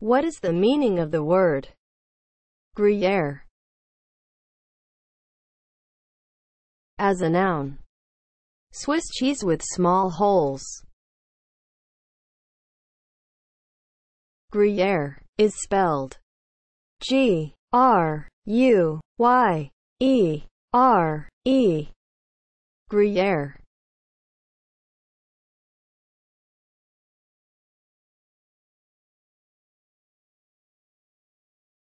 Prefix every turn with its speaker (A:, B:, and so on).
A: What is the meaning of the word Gruyere as a noun? Swiss cheese with small holes. Gruyere is spelled G R U Y E R E. Gruyere